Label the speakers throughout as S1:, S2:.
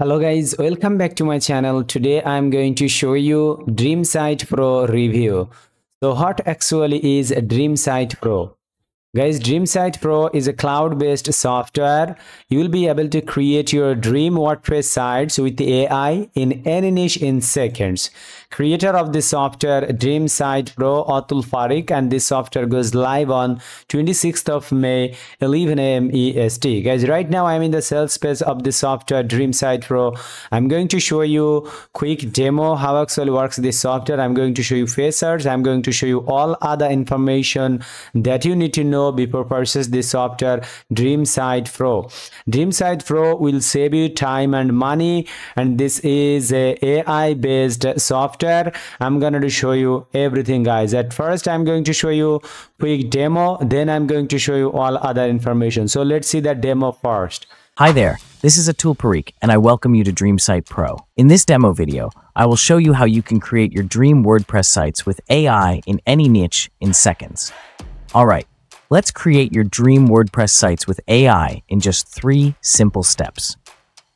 S1: hello guys. Welcome back to my channel. Today i'm going to show you DreamSite Pro review. So what actually is DreamSite Pro Guys, DreamSite Pro is a cloud-based software. You will be able to create your dream WordPress sites with AI in any niche in seconds. Creator of this software, DreamSite Pro, Atul Parikh, and this software goes live on 26th of May, 11 a.m. EST. Guys, right now I'm in the sales space of the software DreamSite Pro. I'm going to show you quick demo how actually works this software. I'm going to show you facers. I'm going to show you all other information that you need to know know before purchase this software DreamSite Pro. DreamSite Pro will save you time and money and this is a AI based software. I'm going to show you everything guys. At first I'm going to show you quick demo then I'm going to show you all other information. So let's see the demo first.
S2: Hi there, this is Atul Parikh and I welcome you to DreamSite Pro. In this demo video, I will show you how you can create your dream WordPress sites with AI in any niche in seconds. Alright, Let's create your dream WordPress sites with AI in just three simple steps.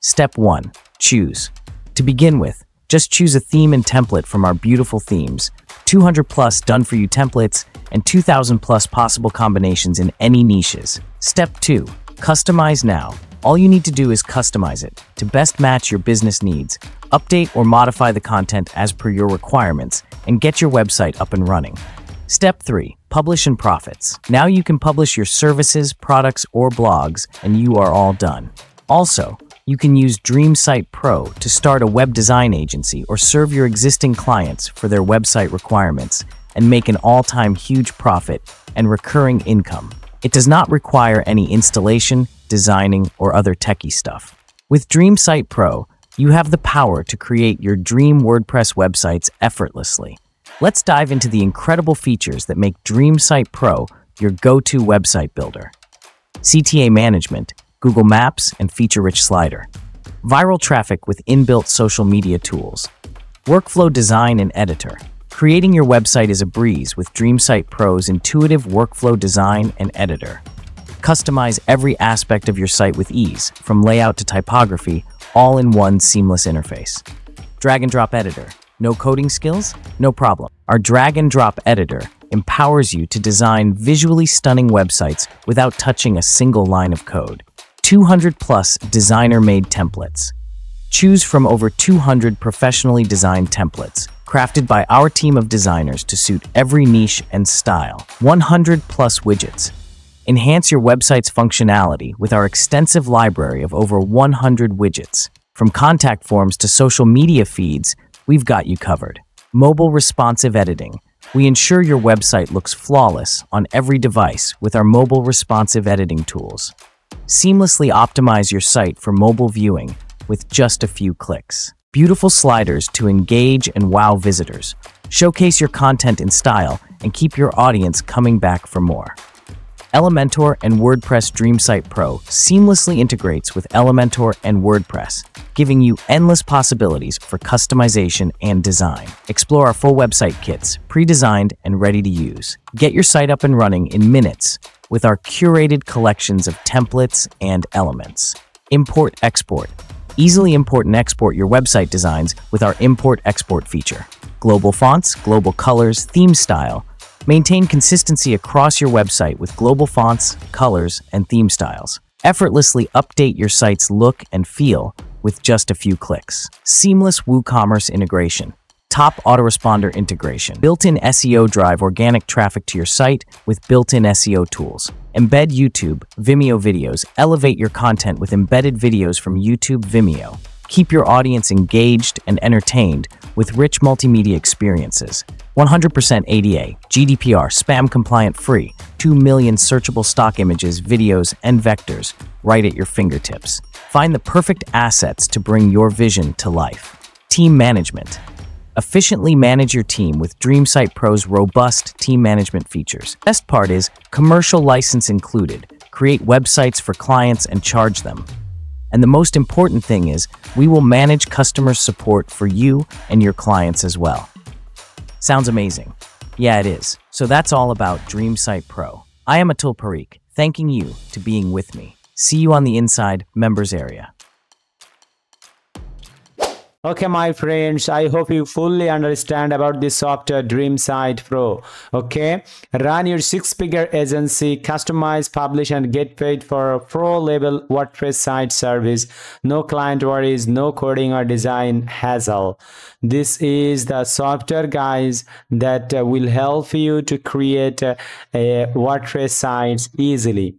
S2: Step 1. Choose. To begin with, just choose a theme and template from our beautiful themes, 200 plus done-for-you templates, and 2,000 plus possible combinations in any niches. Step 2. Customize now. All you need to do is customize it to best match your business needs, update or modify the content as per your requirements, and get your website up and running. Step 3. Publish and Profits. Now you can publish your services, products, or blogs, and you are all done. Also, you can use DreamSite Pro to start a web design agency or serve your existing clients for their website requirements and make an all-time huge profit and recurring income. It does not require any installation, designing, or other techie stuff. With DreamSite Pro, you have the power to create your dream WordPress websites effortlessly. Let's dive into the incredible features that make DreamSite Pro your go-to website builder. CTA management, Google Maps, and feature-rich slider. Viral traffic with inbuilt social media tools. Workflow design and editor. Creating your website is a breeze with DreamSite Pro's intuitive workflow design and editor. Customize every aspect of your site with ease, from layout to typography, all in one seamless interface. Drag and drop editor. No coding skills? No problem. Our drag and drop editor empowers you to design visually stunning websites without touching a single line of code. 200 plus designer-made templates. Choose from over 200 professionally designed templates, crafted by our team of designers to suit every niche and style. 100 plus widgets. Enhance your website's functionality with our extensive library of over 100 widgets. From contact forms to social media feeds, we've got you covered. Mobile responsive editing. We ensure your website looks flawless on every device with our mobile responsive editing tools. Seamlessly optimize your site for mobile viewing with just a few clicks. Beautiful sliders to engage and wow visitors. Showcase your content in style and keep your audience coming back for more. Elementor and WordPress DreamSite Pro seamlessly integrates with Elementor and WordPress, giving you endless possibilities for customization and design. Explore our full website kits, pre-designed and ready to use. Get your site up and running in minutes with our curated collections of templates and elements. Import-export. Easily import and export your website designs with our import-export feature. Global fonts, global colors, theme style, Maintain consistency across your website with global fonts, colors, and theme styles. Effortlessly update your site's look and feel with just a few clicks. Seamless WooCommerce integration. Top autoresponder integration. Built-in SEO drive organic traffic to your site with built-in SEO tools. Embed YouTube, Vimeo videos. Elevate your content with embedded videos from YouTube Vimeo. Keep your audience engaged and entertained with rich multimedia experiences. 100% ADA, GDPR, spam compliant free, 2 million searchable stock images, videos, and vectors right at your fingertips. Find the perfect assets to bring your vision to life. Team management. Efficiently manage your team with DreamSite Pro's robust team management features. Best part is commercial license included. Create websites for clients and charge them. And the most important thing is, we will manage customer support for you and your clients as well. Sounds amazing. Yeah, it is. So that's all about DreamSite Pro. I am Atul Parikh, thanking you to being with me. See you on the inside members area.
S1: Okay, my friends, I hope you fully understand about this software DreamSite Pro. Okay, run your six-figure agency, customize, publish, and get paid for a pro-level WordPress site service. No client worries, no coding or design hassle. This is the software, guys, that uh, will help you to create uh, a WordPress sites easily.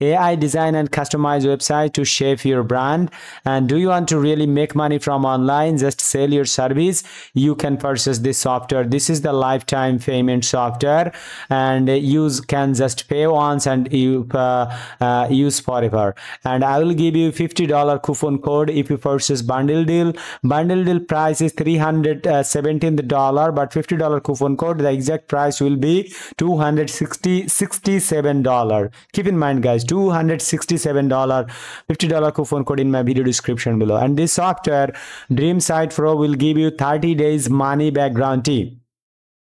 S1: AI design and customize website to shape your brand. And do you want to really make money from online? Just sell your service. You can purchase this software. This is the lifetime payment software, and you can just pay once and you uh, uh, use forever. And I will give you $50 coupon code if you purchase bundle deal. Bundle deal price is $317, but $50 coupon code, the exact price will be $267. Keep in mind, guys $267 $50 coupon code in my video description below. And this software DreamSite Pro will give you 30 days money back guarantee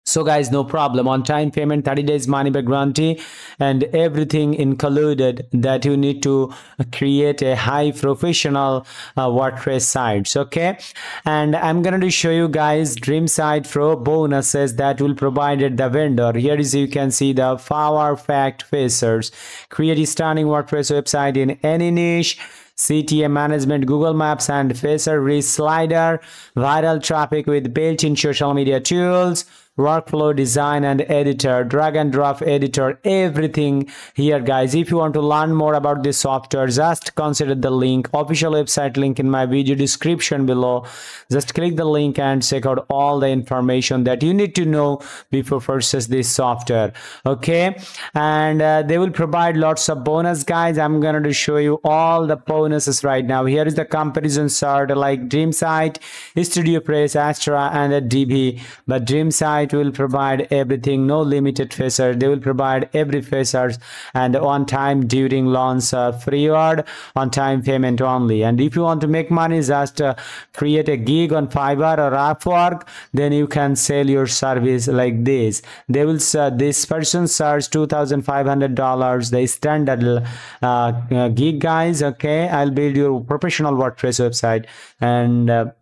S1: so guys no problem. On time payment 30 days money back guarantee and everything included that you need to create a high professional uh, wordpress sites okay? And i'm going to show you guys DreamSite Pro bonuses that will provided the vendor. Here is you can see the power fact facers. Create a stunning wordpress website in any niche CTA management, Google Maps and Facer Slider, viral traffic with built-in social media tools, workflow design and editor drag and drop editor everything here guys. If you want to learn more about this software just consider the link official website link in my video description below. Just click the link and check out all the information that you need to know before purchase this software okay? And uh, they will provide lots of bonus guys. I'm going to show you all the bonuses right now. Here is the comparison chart like DreamSite studio press astra and a db but DreamSite site will provide everything no limited features they will provide every features and on time during launch uh, freeward on time payment only. And if you want to make money just uh, create a gig on fiverr or upwork then you can sell your service like this. They will uh, this person charge two thousand five hundred dollars. The standard uh, uh, gig guys okay? I'll build your professional wordpress website. And uh,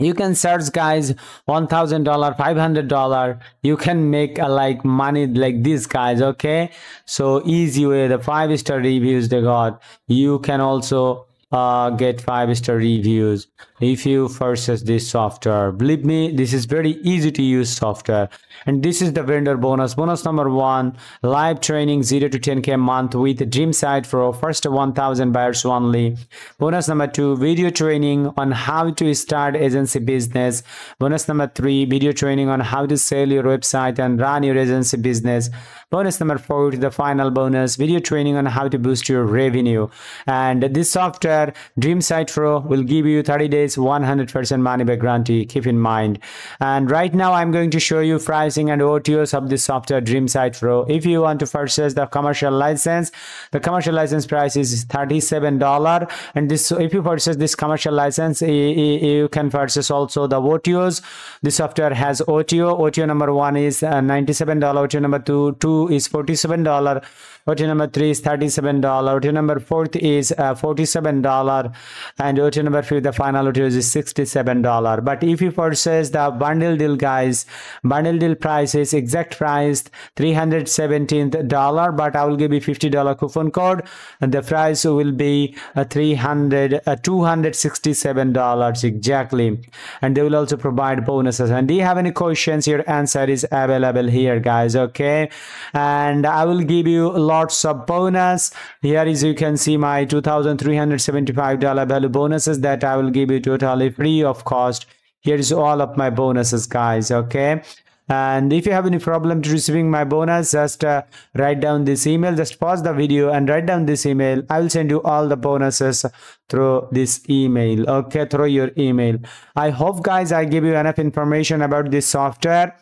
S1: you can search guys $1000 $500 you can make a, like money like these guys okay? So easy way the five star reviews they got. You can also uh, get five star reviews if you purchase this software believe me this is very easy to use software. And this is the vendor bonus. Bonus number one live training 0 to 10k a month with DreamSite for first 1000 buyers only. Bonus number two video training on how to start agency business. Bonus number three video training on how to sell your website and run your agency business. Bonus number four the final bonus video training on how to boost your revenue. And this software DreamSite Pro will give you 30 days 100% money back guarantee. Keep in mind. And right now i'm going to show you pricing and otos of this software DreamSite Pro. If you want to purchase the commercial license the commercial license price is 37 dollar. And this if you purchase this commercial license you can purchase also the otos the software has oto oto number one is uh, 97 dollar. Oto number two two is 47 dollar. OTO number three is $37. OTO number fourth is uh, $47. And OTO number five, the final Is $67. But if you purchase the bundle deal, guys, bundle deal price is exact price $317. But I will give you $50 coupon code. And the price will be uh, 300 uh, $267 exactly. And they will also provide bonuses. And do you have any questions? Your answer is available here, guys. Okay. And I will give you lots of bonus here is you can see my 2375 dollar value bonuses that i will give you totally free of cost. Here's all of my bonuses guys okay? And if you have any problem to receiving my bonus just uh, write down this email. Just pause the video and write down this email. I will send you all the bonuses through this email okay? Through your email. I hope guys i give you enough information about this software.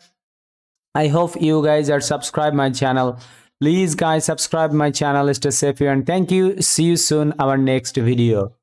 S1: I hope you guys are subscribe my channel. Please guys subscribe my channel. Stay safe here and thank you. See you soon our next video